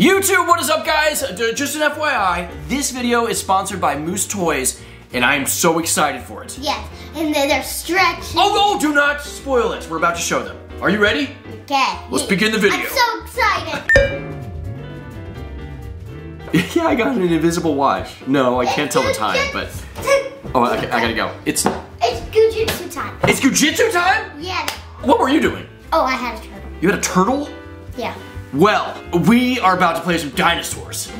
YouTube, what is up guys? Uh, Just an FYI, this video is sponsored by Moose Toys, and I am so excited for it. Yes, and then they're stretching. Oh, oh, do not spoil it. We're about to show them. Are you ready? Okay. Let's begin the video. I'm so excited. yeah, I got an invisible watch. No, I can't tell the time, but... Oh, I, I gotta go. It's It's Goo Jit Zu time. it's Goo Jit Zu time? Yeah. What were you doing? Oh, I had a turtle. You had a turtle? Yeah. Well, we are about to play some dinosaurs.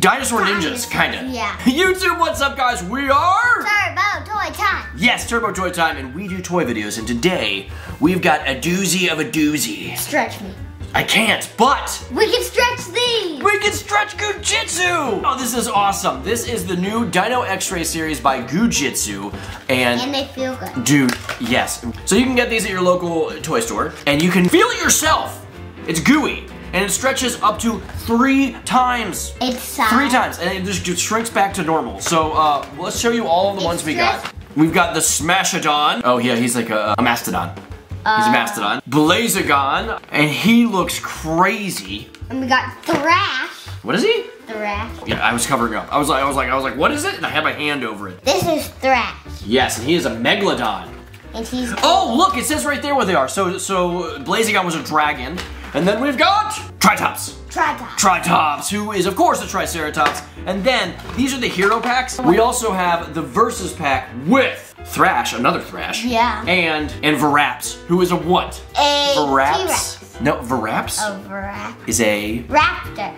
Dinosaur ninjas, kinda. yeah. YouTube, what's up guys? We are... Turbo toy time. Yes, Turbo Toy Time, and we do toy videos, and today, we've got a doozy of a doozy. Stretch me. I can't, but We can stretch these. we can stretch Goo Jit Zu! Oh, this is awesome. This is the new Dino X-Ray series by Goo Jit Zu, and And they feel good. Dude, yes. So you can get these at your local toy store, and you can feel it yourself. It's gooey, and it stretches up to three times. It's soft. Three times, and it just, just shrinks back to normal. So uh, let's show you all the ones we got. We've got the Smashodon. Oh yeah, he's like a, a mastodon. he's Uh. a mastodon. Blazagon, and he looks crazy. And we got Thrash. What is he? Thrash. Yeah, I was covering up. I was like, I was like, I was like, what is it? And I had my hand over it. This is Thrash. Yes, and he is a megalodon. And he's Oh, look, it says right there what they are. So, so Blazagon was a dragon, and then we've got Tritops. Triton. Tritops, who is of course a Triceratops, and then these are the hero packs. We also have the Versus pack with Thrash, another Thrash. Yeah. And and Varaps, who is a what? A Varaps. No, Varaps A Varax. is a. Raptor.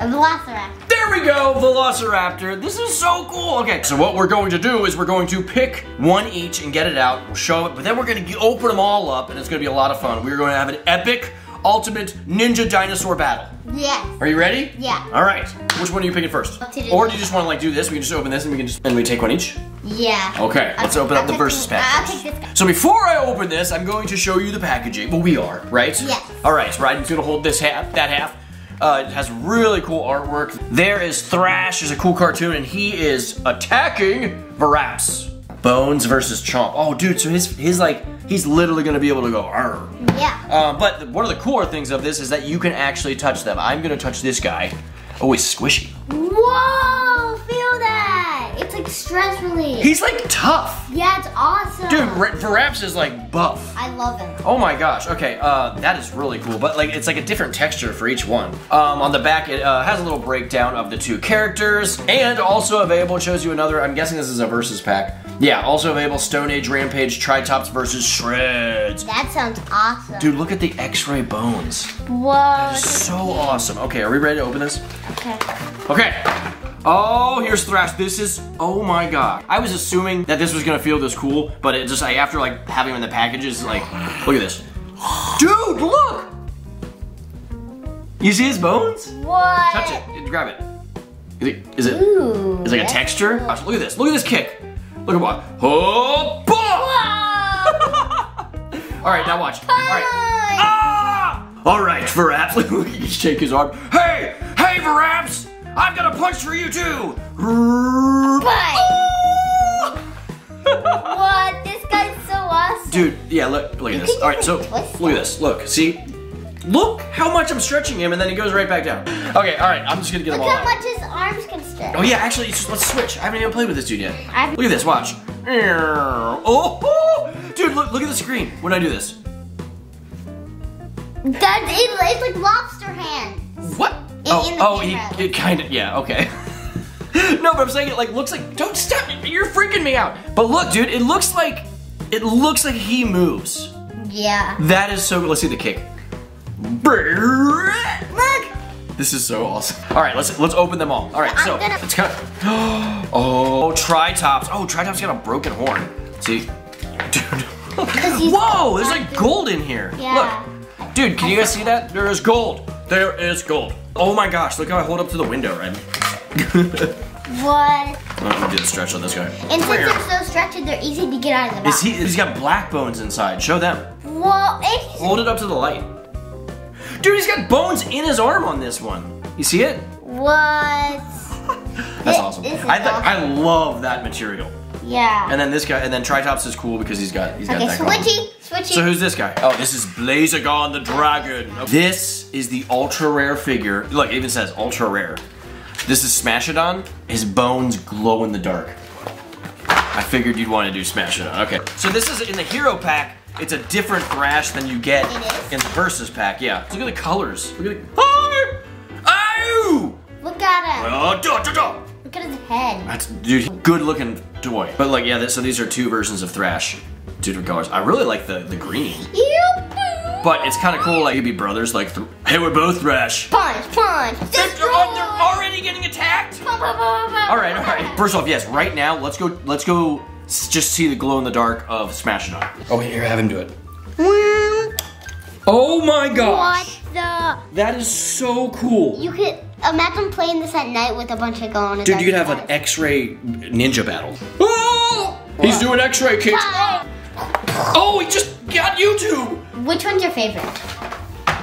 A Velociraptor. There we go, Velociraptor. This is so cool. Okay, so what we're going to do is we're going to pick one each and get it out. We'll show it, but then we're going to open them all up, and it's going to be a lot of fun. We're going to have an epic ultimate ninja dinosaur battle. Yes. Are you ready? Yeah. All right. Which one are you picking first? Up Or do you just want to like do this? We can just open this and we can just and we take one each. Yeah. Okay. Let's I'll- open up I'll the take versus pack I'll take this guy. So before I open this, I'm going to show you the packaging. Well, we are, right? Yes. All right. So Ryden's gonna hold this half, that half. Uh, it has really cool artwork. There is Thrash, is a cool cartoon, and he is attacking Varaps. Bones versus Chomp. Oh, dude. So his his like he's literally gonna be able to go. Arr. Yeah. Um, but one of the cooler things of this is that you can actually touch them. I'm gonna touch this guy. Oh, he's squishy. Whoa! Feel that! It's like stress relief. He's like tough. yeah, it's awesome. Dude, Ra- Varaps is like buff. I love him. Oh my gosh, okay, uh, that is really cool, but like, it's like a different texture for each one. Um, on the back, it uh, has a little breakdown of the two characters, and also available, shows you another, I'm guessing this is a versus pack. Yeah, also available Stone Age Rampage Tritops versus Shreds. That sounds awesome. Dude, look at the x-ray bones. Whoa. That is So awesome. Okay, are we ready to open this? Okay. Okay. Oh, here's Thrash. This is, oh my god. I was assuming that this was gonna feel this cool, but it just, like, after like having them in the packages, like, look at this. Dude, look! You see his bones? What? Touch it, grab it. Is it, is it, Ooh. is it like a texture? Gosh, look at this, look at this kick. Look at what, oh, boom! All right, now watch. All right. Ah! All right, Varaps. Look, he shake his arm. Hey, hey, Varaps! I've got a punch for you too. what? This guy's so awesome. Dude, yeah, look, look at this. All right, so twist look at this. Look, see, look how much I'm stretching him, and then he goes right back down. Okay, all right, I'm just gonna get Look them all how out. much his arms can stretch. Oh yeah, actually, just, let's switch. I haven't even played with this dude yet. I've- Look at this. Watch. Oh, dude, look, look at the screen when I do this. That's it, it's like lobster hands. What? In- oh, in oh, oh he, it kind of, yeah, okay. no, but I'm saying it like looks like. Don't stop! You're freaking me out. But look, dude, it looks like it looks like he moves. Yeah. That is so. Let's see the kick. Look. This is so awesome. All right, let's let's open them all. All right, so gonna- kind of. Oh, Tritops. Oh, Tritops got a broken horn. See, dude. Whoa, there's like gold in here. Yeah. Look, dude, can you guys see that? There is gold. There is gold. Oh my gosh, look how I hold up to the window, right? What? I'm gonna do the stretch on this guy. And since they're so stretched, they're easy to get out of the box. Is he? He's got black bones inside. Show them. He's Hold it up to the light. Dude, he's got bones in his arm on this one. You see it? What? That's Thi- awesome. this I th- I love that material. Yeah. And then this guy, and then Tritops is cool because he's got he's got that going. switchy, switchy. So who's this guy? Oh, this is Blazagon the Dragon. This is the ultra rare figure. Look, it even says ultra rare. This is Smashodon. His bones glow in the dark. I figured you'd want to do Smashodon. Okay. So this is in the hero pack. It's a different Thrash than you get in the versus pack. Yeah. Look at the colors. Look at the. Oh! Look at him. Oh, da, da, da. Look at his head. That's dude, good looking toy. But like, yeah. This, so these are two versions of Thrash, two different colors. I really like the the green. You But it's kind of cool, like, you'd be brothers, like, th hey, we're both Thrash. punch, punch. They're, Destroy. they're already getting attacked? All right, all right. First off, yes, right now, let's go, let's go just see the glow in the dark of Smashodon. Oh, here, have him do it. Hmm. Oh my What the? That is so cool. You could imagine playing this at night with a bunch of going. Dude, you could have an X-ray ninja battle. Oh! He's doing X-ray kicks. Oh, he just got YouTube! Which one's your favorite?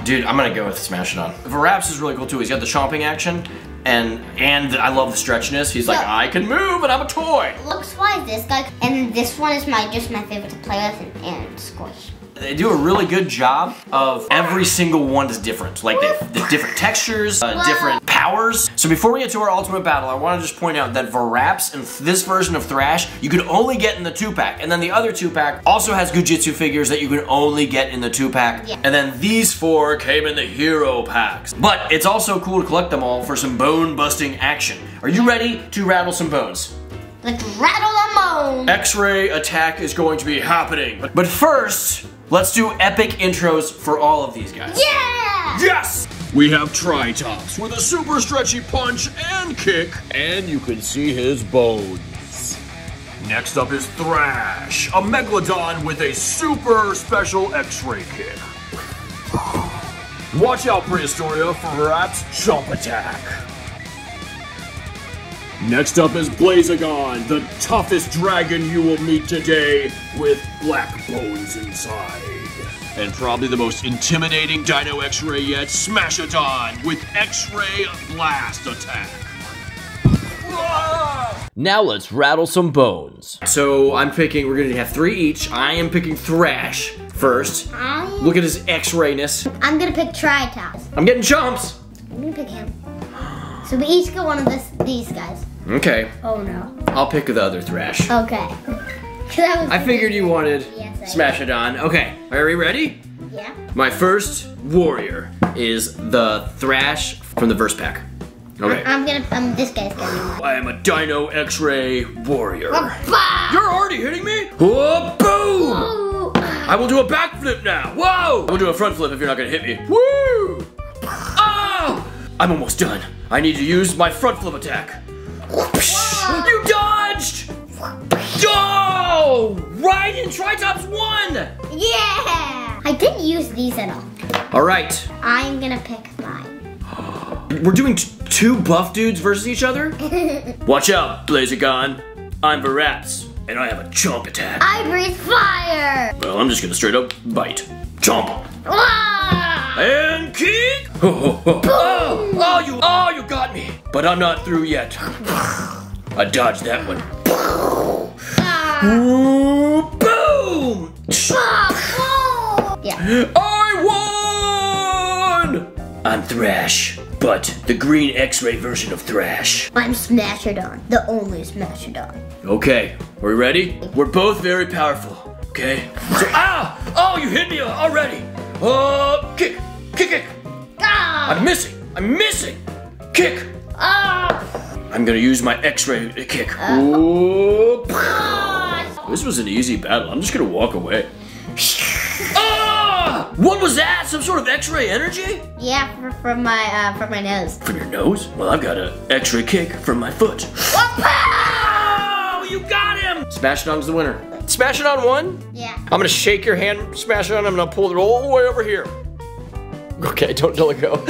Dude, I'm gonna go with Smashodon. Varaps is really cool too. He's got the chomping action, and and I love the stretchiness. He's like, I can move, and I'm a toy. Looks wise, this guy, and this one is my just my favorite to play with and, and squish. They do a really good job of every single one is different. Like the, the different textures, uh, different powers. So before we get to our ultimate battle, I want to just point out that Varaps and this version of Thrash, you could only get in the two pack. And then the other two pack also has Goo Jit Zu figures that you can only get in the two pack. Yeah. And then these four came in the hero packs. But it's also cool to collect them all for some bone busting action. Are you ready to rattle some bones? Let's rattle them on. X-ray attack is going to be happening. But- But first, let's do epic intros for all of these guys. Yeah! Yes! We have Tritops with a super stretchy punch and kick, and you can see his bones. Next up is Thrash, a Megalodon with a super special X-ray kick. Watch out, Prehistoria, for Rat's jump attack. Next up is Blazagon, the toughest dragon you will meet today, with black bones inside. And probably the most intimidating Dino X-Ray yet, Smashodon, with X-Ray Blast attack. Now let's rattle some bones. So I'm picking, we're gonna have three each. I am picking Thrash first. I, Look at his X-Rayness. I'm gonna pick Tritops. I'm getting chumps. I'm gonna pick him. So we each get one of this, these guys. Okay, Oh no. I'll pick the other Thrash. Okay. I figured you wanted Yes, I Smashodon. Okay, are we ready? Yeah. My first warrior is the Thrash from the verse pack. Okay. I'm gonna. Um, this guy's gonna. I am a Dino X-Ray warrior. Bah! You're already hitting me? Whoa, boom! Ooh. I will do a backflip now. Whoa! I will do a front flip if you're not gonna hit me. Woo! Oh! I'm almost done. I need to use my front flip attack. You dodged! Oh! Right in Tritops one! Yeah. I didn't use these at all. All right, I'm gonna pick mine. we're doing two buff dudes versus each other. Watch out, Blazagon. I'm Varaps, and I have a chomp attack. I breathe fire. Well, I'm just gonna straight up bite. Chomp. Ah! And kick! Oh, oh, oh, oh, you, oh, you got me! But I'm not through yet. I dodged that one. Ooh, boom! Ah! Yeah. I won! I'm Thrash, but the green X-ray version of Thrash. I'm Smasherdon, the only Smasherdon. Okay, are we ready? We're both very powerful. Okay. So, ah! Oh, you hit me already. Uh, kick, kick. Ah! I'm missing. I'm missing. Kick. Ah! I'm gonna use my X-ray kick. Ah! This was an easy battle. I'm just gonna walk away. ah! What was that? Some sort of X-ray energy? Yeah, for, from my uh, from my nose. From your nose? Well, I've got an X-ray kick from my foot. Oh, you got him! Smash Smashodon's the winner. Smashodon won? Yeah. I'm gonna shake your hand, Smashodon, I'm gonna pull it all the way over here. Okay, don't don't let go.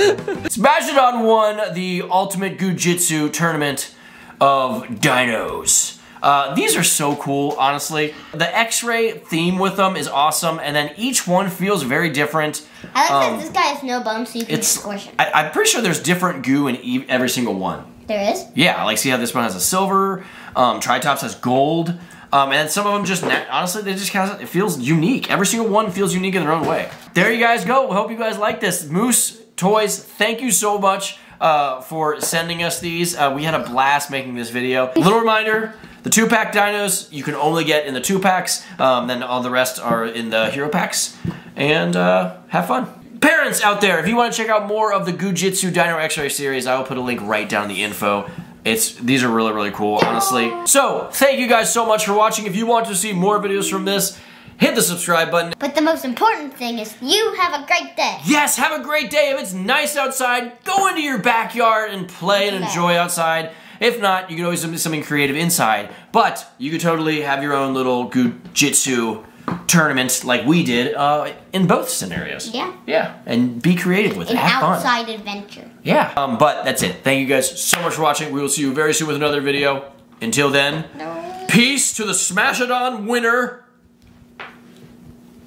Smashodon won the Ultimate Goo Jit Zu tournament of dinos. Uh, these are so cool, honestly. The X-ray theme with them is awesome, and then each one feels very different. I like Um, that this guy has no bones, so you can It's squish him. I, I'm pretty sure there's different goo in e- every single one. There is. Yeah, like see how this one has a silver, um, Tritops has gold, Um, and some of them just, honestly, they just kind of, it feels unique. Every single one feels unique in their own way. There you guys go. Hope you guys like this. Moose Toys, thank you so much uh, for sending us these. Uh, we had a blast making this video. Little reminder, the two pack dinos you can only get in the two packs, um, then all the rest are in the hero packs. And uh, have fun. Parents out there, if you want to check out more of the Goo Jit Zu Dino X-Ray series, I will put a link right down in the info. It's these are really really cool, honestly. So thank you guys so much for watching. If you want to see more videos from this, hit the subscribe button. But the most important thing is you have a great day. Yes, have a great day. If it's nice outside, go into your backyard and play and enjoy outside. If not, you can always do something creative inside. But you could totally have your own little Goo Jit Zu tournament like we did uh, in both scenarios. Yeah. Yeah, and be creative with An it. Have fun. outside adventure. Yeah. Um, but that's it. Thank you guys so much for watching. We will see you very soon with another video. Until then, No. peace to the Smashadon winner.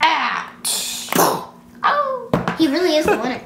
Ouch. oh, he really is the winner.